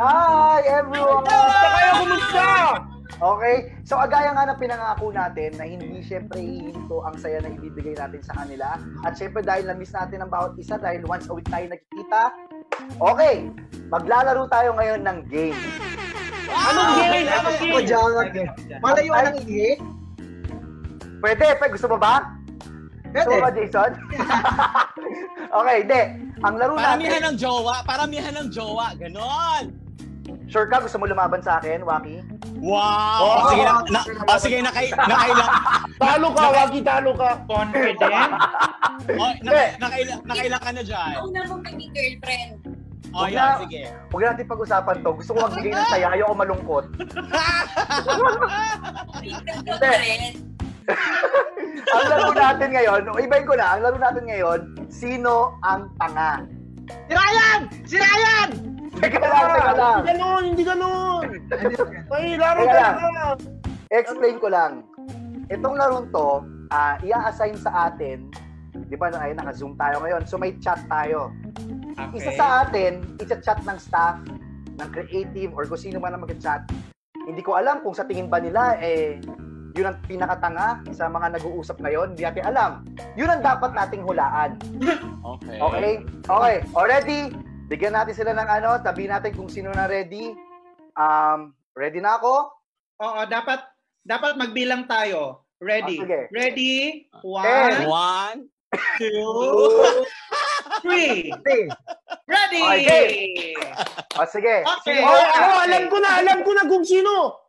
Hi, everyone! Kumusta kayo? Kumusta? Okay, so agaya nga ng pinangako natin na hindi syempre hihinto ang saya na ibibigay natin sa kanila. At syempre dahil na-miss natin ang bawat isa dahil once a week tayo nakikita. Okay, maglalaro tayo ngayon ng game. Anong game? Anong game? Pajamat. Malayuan ang ihi? Pwede, pwede. Gusto mo ba? Gusto mo ba, Pwede. Jason? okay, hindi. Ang laro Paramihan natin... ng jowa, paramihan ng jowa, ganon. Sure ka? Gusto mo lumaban sa akin, Waki? Wow! Oh, sige, na, oh, na, oh, sige, nakay, nakailang, Talo ka, wagi talo ka. Confident? oh, naka, nakailang, nakailang ka na dyan. Ikaw na mong maging girlfriend. Oh, Huwag yan, na. sige. Huwag natin pag-usapan to. Gusto ko magbigay ng saya. Ayoko malungkot. Hindi. ang laro natin ngayon, o ibahin ko na, ang laro natin ngayon, sino ang tanga? Si Ryan! Si Ryan! Teka lang, teka lang. Hindi ganun, hindi ganun. May laro ka lang. Explain ko lang. Itong larong to, ah, ia-assign sa atin, di ba, ay naka-zoom tayo ngayon, so may chat tayo. Okay. Isa sa atin, isa-chat ng staff, ng creative, or kung sino man ang mag-chat. Hindi ko alam kung sa tingin ba nila, eh, yun ang pinakatanga sa mga nag-uusap ngayon. Hindi natin alam. Yun ang dapat nating hulaan. Okay. Okay? Okay. Already, bigyan natin sila ng ano, tabi natin kung sino na ready. Um, ready na ako? Oo, dapat dapat magbilang tayo. Ready? Ah, sige. Ready? Ten. One, One, two, three. Hey, Ready! Okay. O sige. Okay. Sino? Oh, oh, alam ko na, alam ko na kung sino.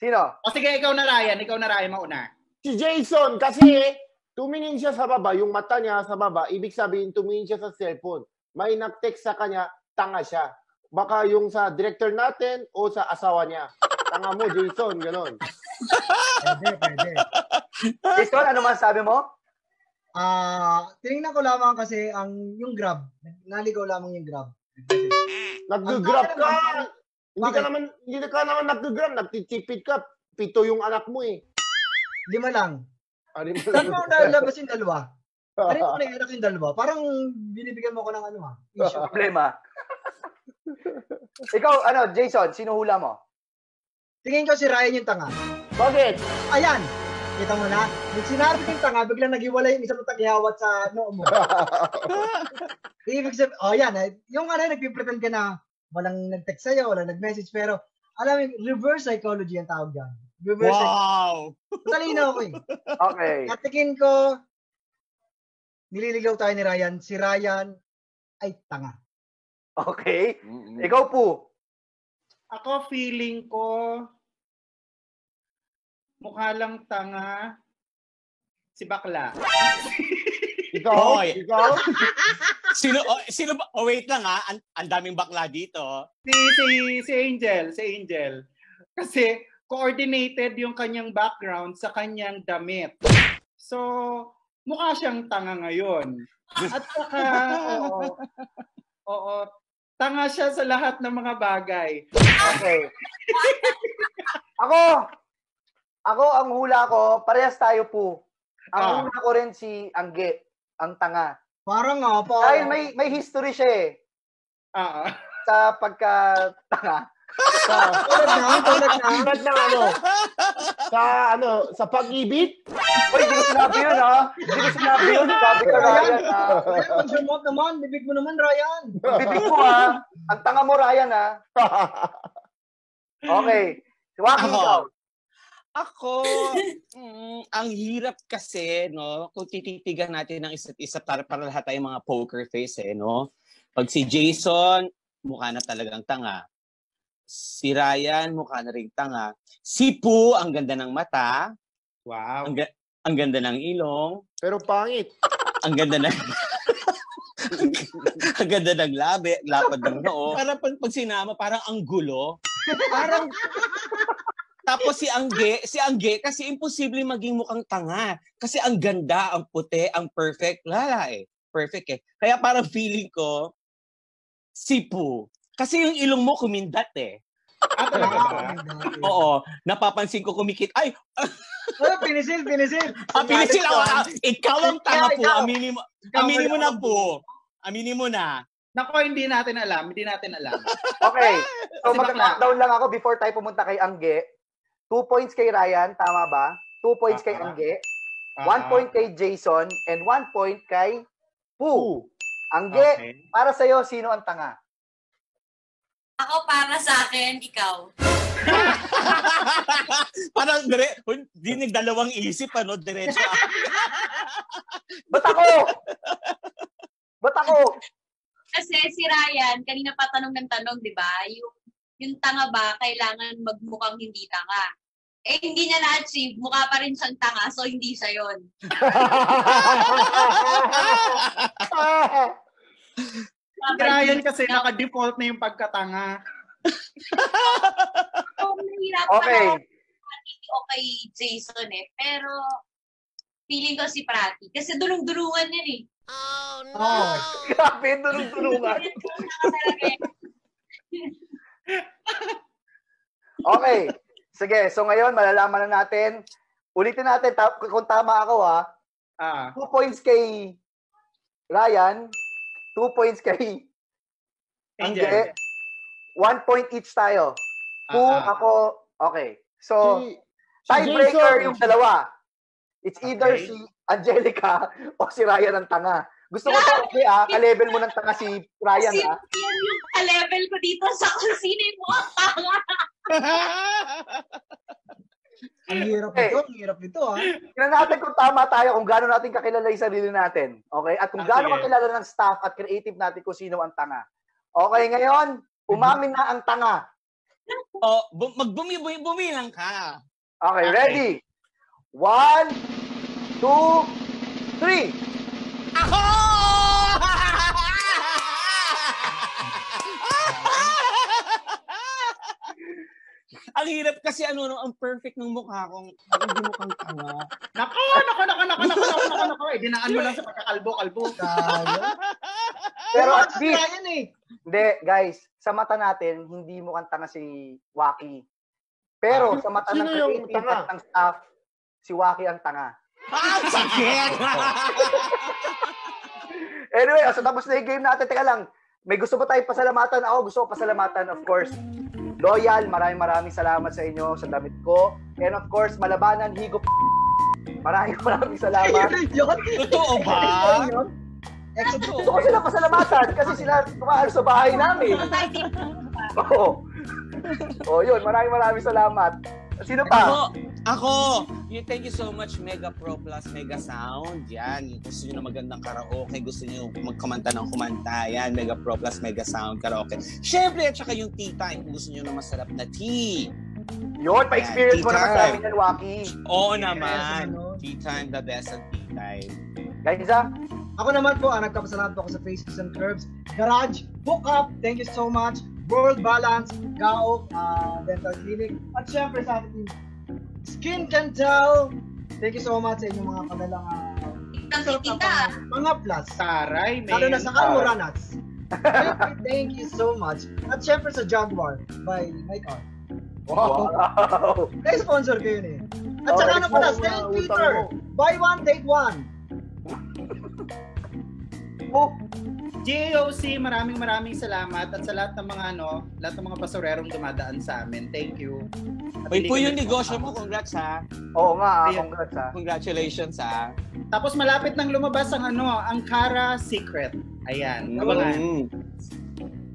Sino? O sige, ikaw na Ryan. Ikaw na Ryan, mauna. Si Jason, kasi tumingin siya sa baba, yung mata niya sa baba, ibig sabihin tumingin siya sa cellphone. May nag-text sa kanya, tanga siya. Baka yung sa director natin o sa asawa niya. Tanga mo, Jason, ganon. pwede, pwede. Jason, ano masasabi mo? Ah, tinignan ko lamang kasi ang yung grab. Naligaw lamang yung grab. Nag-grab Ang ka. Hindi ka naman, hindi ka naman nag-grab, nagtitipid ka. Pito yung anak mo eh. Lima lang. Ano mo Saan mo nalabas yung dalawa? Ano ko na yung anak yung dalawa? Parang binibigyan mo ko ng ano ha? Issue. Problema. Ikaw, ano, Jason, sino hula mo? Tingin ko si Ryan yung tanga. Bakit? Ayan! Kita mo na? Nung sinabi yung tanga, biglang nagiwalay yung isang taghihawat sa noo mo. Ibig sabihin, oh yan, eh, yung ano, nagpipretend ka na walang nag-text sa'yo, walang nag-message, pero alam mo, reverse psychology ang tawag dyan. Reverse psychology. wow! Talino ako eh. Okay. At tingin ko, nililigaw tayo ni Ryan. Si Ryan ay tanga. Okay. Ikaw po. Ako feeling ko mukha lang tanga si bakla. Ikaw? Ikaw? Sino, oh, sino ba? Oh, wait lang ha. Ang, ang daming bakla dito. Si si si Angel, si Angel. Kasi coordinated yung kanyang background sa kanyang damit. So, mukha siyang tanga ngayon. At saka, oo, oo, tanga siya sa lahat ng mga bagay. Okay. ako, ako, ang hula ko, parehas tayo po. Ang Ah. hula ko rin si Angge, ang tanga. Parang nga pa. Dahil may, may history siya eh, Oo. sa pagka-tanga. Tulad na, tulad na. Ng ano? Sa ano? Sa pag-ibig? Uy, hindi ko sinabi yun ha. Hindi ko sinabi yun. Sabi ko Ryan ha. Ryan, mag-promote naman. Bibig mo naman, Ryan. Bibig mo ha. Ang tanga mo, Ryan ha. Okay. Ako. ikaw. Ako, mm, ang hirap kasi, no, kung tititigan natin ng isa't isa para, para lahat tayong mga poker face, eh, no? Pag si Jason, mukha na talagang tanga. Si Ryan, mukha na rin tanga. Si Poo, ang ganda ng mata, Wow. ang, ga- ang ganda ng ilong, Pero pangit. ang ganda ng... ang ganda ng labi, lapad ng noo. Parang pag, pag sinama, parang ang gulo. Parang tapos si Angge, si Angge kasi imposible maging mukhang tanga. Kasi ang ganda, ang puti, ang perfect. Lala eh. Perfect eh. Kaya parang feeling ko, si Poo. Kasi yung ilong mo kumindat eh. Ah, talaga ba? Oo. Napapansin ko kumikit. Ay, Oh, pinisil, pinisil. ah, pinisil ako. ah, Ikaw ang tanga po. Aminin mo, aminin mo na po. Aminin mo na. Nako, hindi natin alam. Hindi natin alam. Okay. So mag-countdown lang ako before tayo pumunta kay Angge. Two points kay Ryan, tama ba? Two points kay Ah. Angge. Ah, One point kay Jason and one point kay Poo. Angge, Okay. para sa'yo, sino ang tanga? Ako para sa akin, ikaw. Parang dire, di nagdalawang isip, ano, diretso. Ba't ako? Ba't ako? Kasi si Ryan, kanina pa tanong ng tanong, di ba? Yung, yung tanga ba, kailangan magmukhang hindi tanga. Eh, hindi niya na-achieve. Mukha pa rin siyang tanga, so hindi siya yon. Si Ryan kasi naka-default na yung pagkatanga. So, mahirap Okay. o kay Jason eh. Pero, feeling ko si Prati. Kasi dulong-dulungan yan eh. Oh. Grabe, tulong-tulungan. Talaga eh. Okay. Sige, so ngayon, malalaman na natin. Ulitin natin, ta- kung tama ako ha. Ah, Two points kay Ryan. Two points kay Angel. Angge. One point each tayo. Ah, Two, ah. ako. Okay. So, Si- si tiebreaker Jason. yung dalawa. It's either Okay. si Angelica o si Ryan ang tanga. Gusto ko to, okay ah, ka-level mo ng tanga si Ryan ah. yan yung ka-level ko dito sa kusina mo ang tanga. Ang hirap Okay. nito, ang hirap nito ah. Tingnan natin kung tama tayo, kung gaano natin kakilala yung sarili natin. Okay? At kung Ah, gaano sige. kakilala ng staff at creative natin kung sino ang tanga. Okay, ngayon, umamin na ang tanga. o, bu- magbumi, bumi, bumilang ka. Okay, Okay. ready? One, two, three. Ako! Hirap kasi ano, no, ang perfect ng mukha kong hindi mukhang tanga. Nako, nako, nako, nako, nako, nako, nako, nako. Eh, dinaan mo lang sa pagkakalbo-kalbo. Pero at least, Ryan eh. hindi, guys, sa mata natin, hindi mukhang tanga si Waki. Pero sa mata ng creative at ng staff, si Waki ang tanga. Ah, sakit! Anyway, so tapos na yung game natin. Teka lang, may gusto ba tayong pasalamatan? Ako gusto ko pasalamatan, of course. Loyal, maraming maraming salamat sa inyo sa damit ko. And of course, Malabanan, Higop. Maraming maraming salamat. Yun. Totoo ba? Exodus. Gusto ko sila pasalamatan kasi sila tumaalo sa bahay namin. Oo. Oh, yun, maraming maraming salamat. Sino Ako, pa? ako, you, thank you so much, Mega Pro Plus, Mega Sound. Yan, gusto nyo na magandang karaoke, gusto nyo magkamanta ng kumanta. Yan, Mega Pro Plus, Mega Sound, karaoke. Siyempre, at saka yung tea time, kung gusto nyo na masarap na tea. Yun, pa-experience mo naman sa amin yan, Waki. Oo Yes, naman. ano. Tea time, the best at tea time. Guys, ah, Ako naman po, ah, nagpapasalamat po ako sa Faces and Curves, Garage, Book Up, thank you so much, World Balance, Gao, ah, Dental Clinic, at syempre sa ating Skin Can Tell, thank you so much sa inyong mga kanilang ah, sarap na Kita. mga plus. Taray, man. Lalo na sa. Syempre, thank you so much. At syempre sa Jaguar by My Car. Wow. wow. Kaya sponsor ko yun eh. At saka ano pala, Utang St. mo, Peter, utang mo. buy one, take one. Oh, GAOC, maraming maraming salamat at sa lahat ng mga ano, lahat ng mga basurerong dumadaan sa amin. Thank you. Uy, po yung negosyo mo, congrats ha. oo nga, ah, Ayun. congrats ah. Congratulations ha. Tapos malapit nang lumabas ang ano, ang Kara Secret. Ayan, abangan. Mm.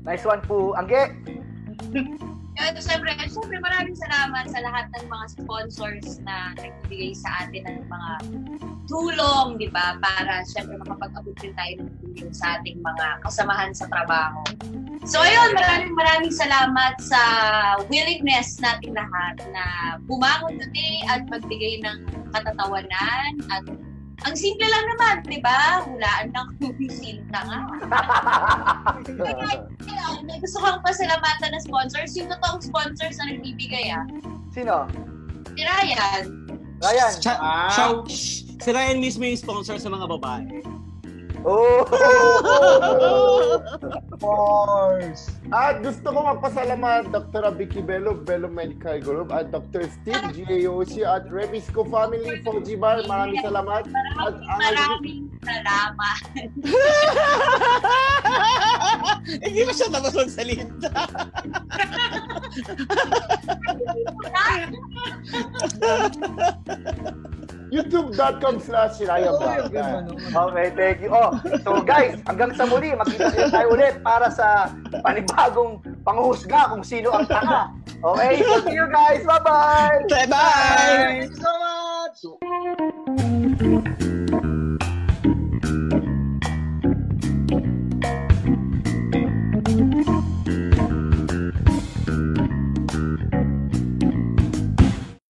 Nice one po. Angge, At syempre, syempre maraming salamat sa lahat ng mga sponsors na nagbibigay sa atin ng mga tulong, di ba? Para syempre makapag-abot din tayo ng tulong sa ating mga kasamahan sa trabaho. So ayun, maraming maraming salamat sa willingness nating lahat na bumangon today at magbigay ng katatawanan at ang simple lang naman, di ba? Hulaan lang kung sinta nga. Kaya, gusto kong pasalamatan na sponsors. Yung totoong sponsors na nagbibigay ah. sino? Si Ryan. Ryan. Siya, Wow. siya, si Ryan mismo yung sponsor sa mga babae. Oh! Of course. At gusto ko magpasalamat Dr. Vicky Bello, Bello Medical Group, at Dr. Steve GAOC at Revisco Family, Foji Bar. Maraming salamat. At Maraming ang maraming salamat. Hindi pa siya tapos magsalita. youtube.com slash Raya Oo, Vlog. yung ganun, ano. Okay, thank you. Oh, so guys, hanggang sa muli, magkita tayo ulit para sa panibagong panghusga kung sino ang tanga. Okay, so see you guys. Bye-bye! Bye-bye! Thank you so much!